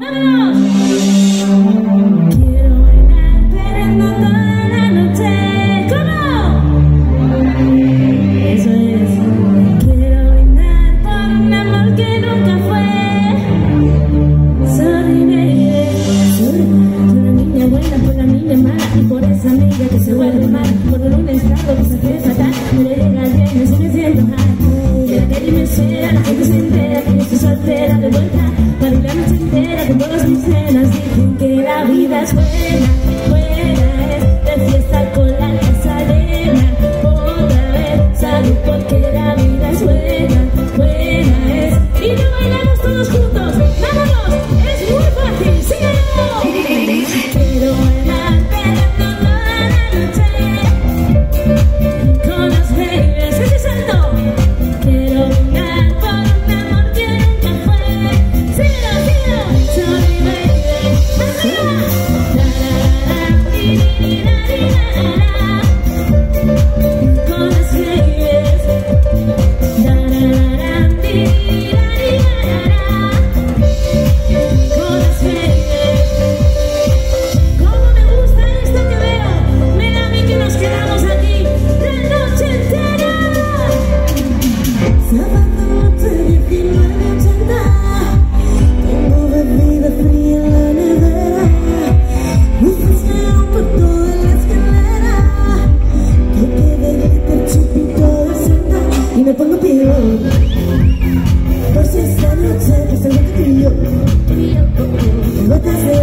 没。that's when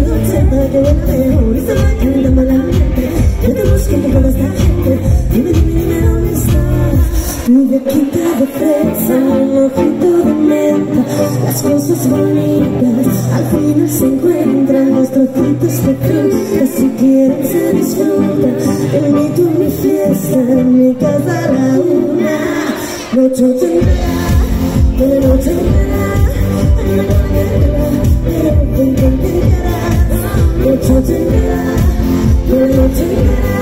noche para que vuelva Hoy se va a cantar mala mente Yo te busqué entre toda esta gente Dime, dime, dime dónde estás Mi boquita de fresa, un ojito de menta Las cosas bonitas al final se encuentran Los trocitos de fruta, si quieren se disfrutan Te invito a mi fiesta, mi casa la una Noche tendrá, pero no tendrá Pero no tendrá, pero no tendrá You're too deep, you're too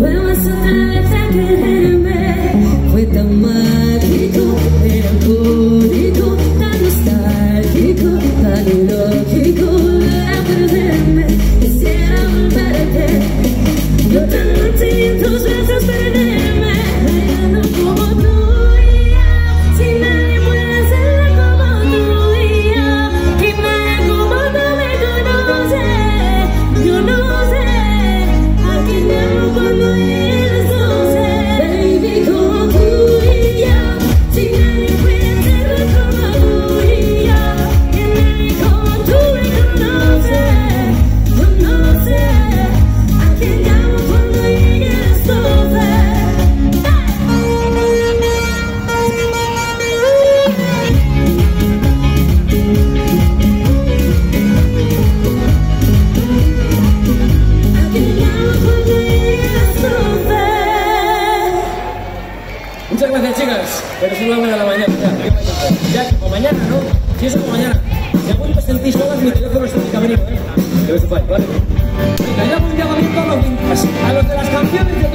will Si es como mañana, si algún día sentís todas, mi teléfono está en mi camino, ¿eh? Que me sepáis, ¿vale? Venga, ya un llamamiento a los, a los de las canciones de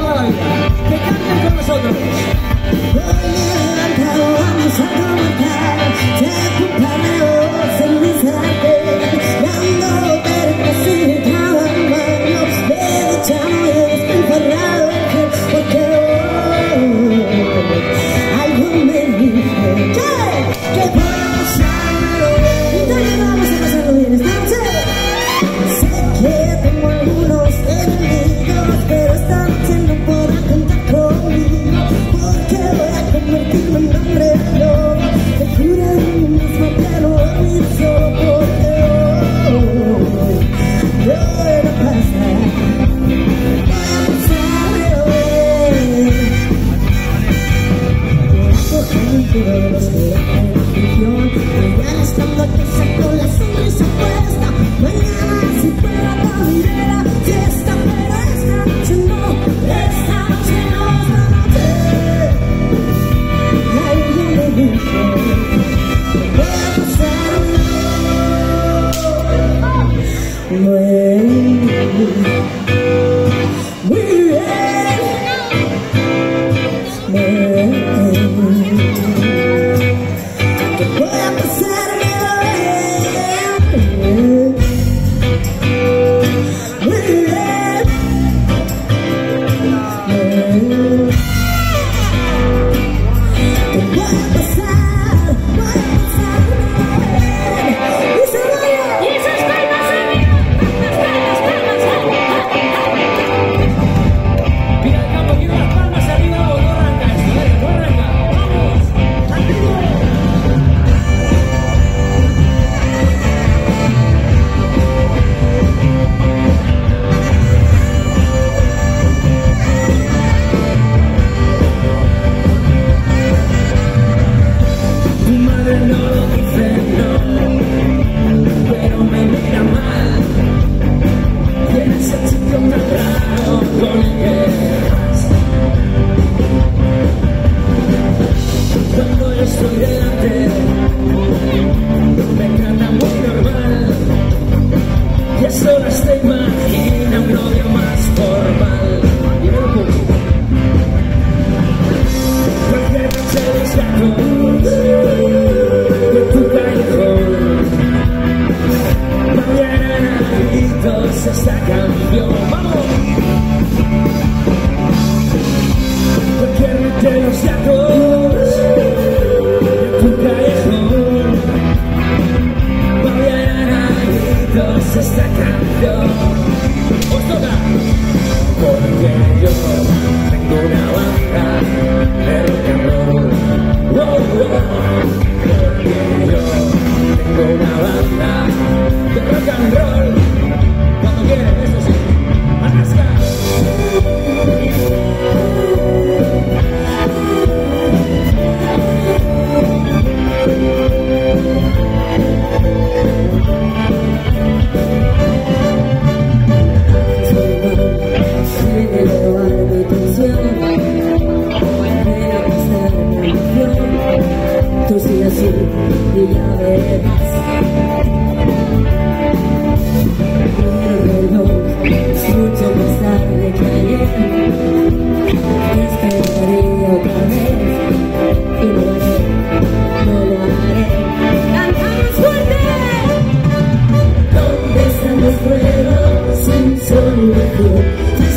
you.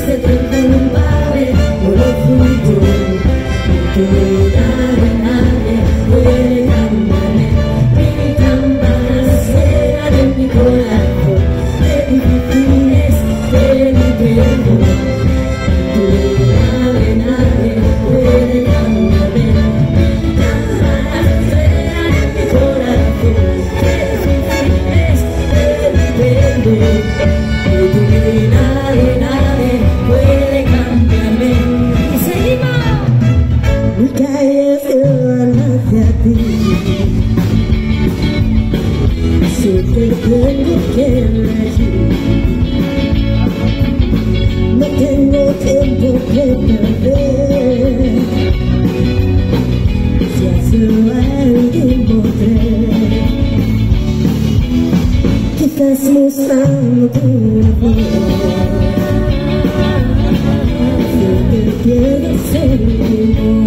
mi calle se balance a ti. Si te tengo que elegir, no tengo tiempo que perder. Si hace alguien podré, quizás mostrando tu amor. Si te quieres ser mi amor.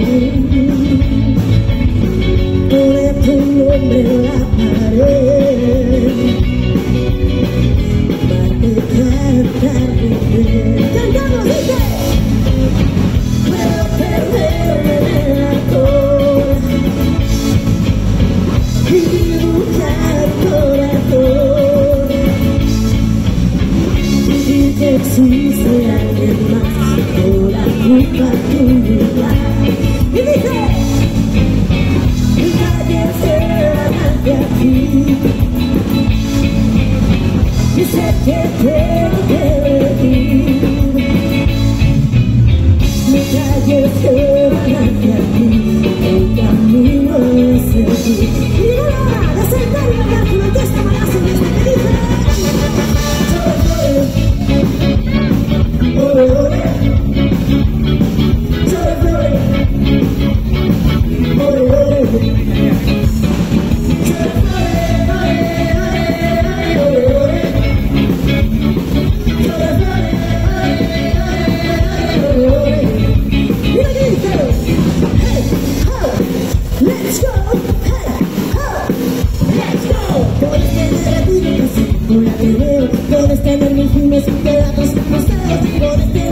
que me rigen mis quedados, mis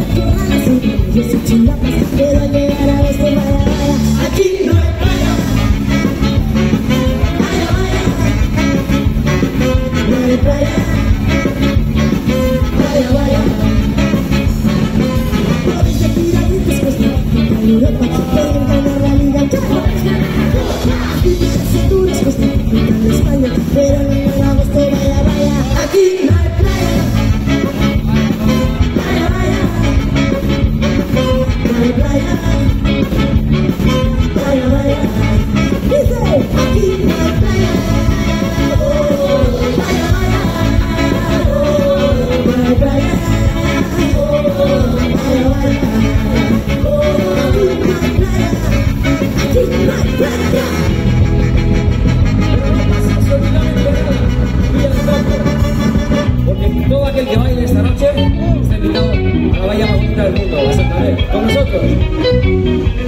Con nosotros.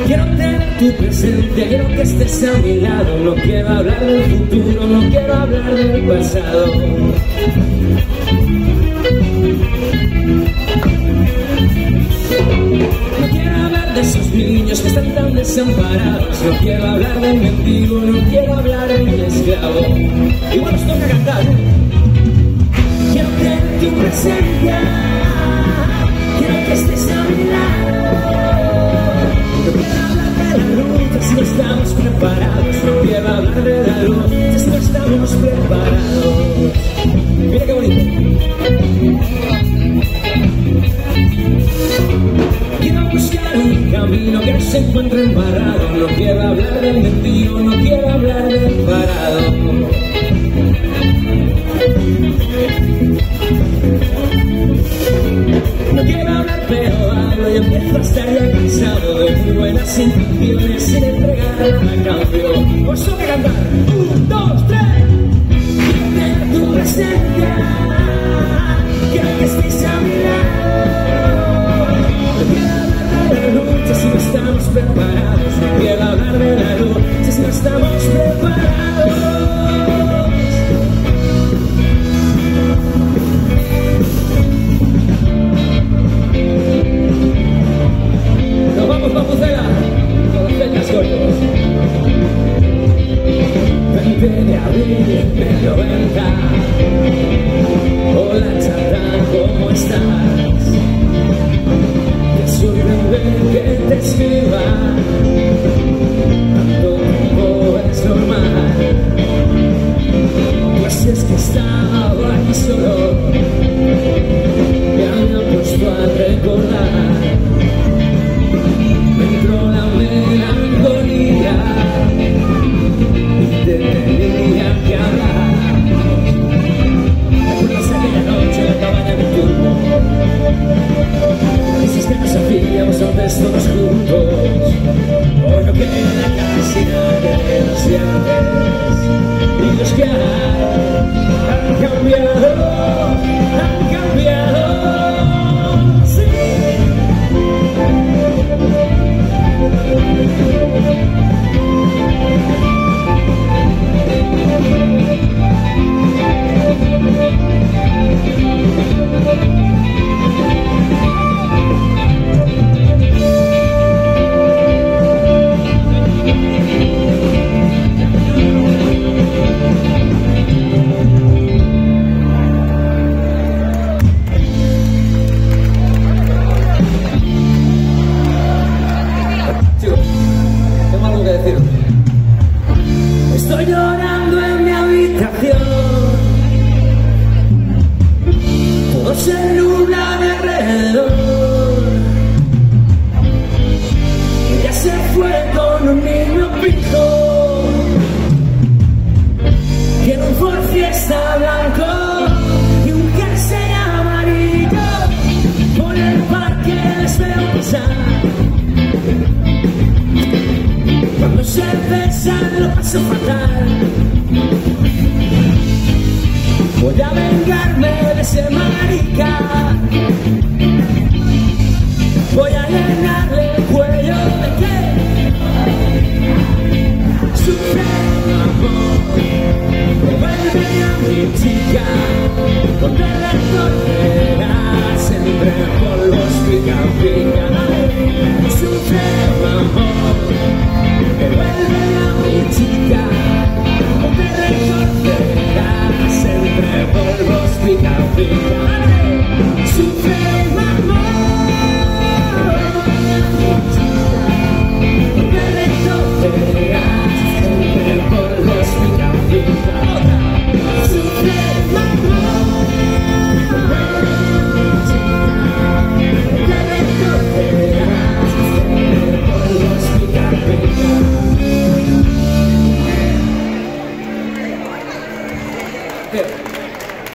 Quiero tener tu presencia, quiero que estés a mi lado. No quiero hablar del futuro, no quiero hablar del pasado. No quiero hablar de esos niños que están tan desamparados. No quiero hablar del mendigo, no quiero hablar del esclavo. Igual bueno, nos toca cantar. ¿eh? Quiero tener tu presencia, quiero que estés a Thank you. Yeah. It's me de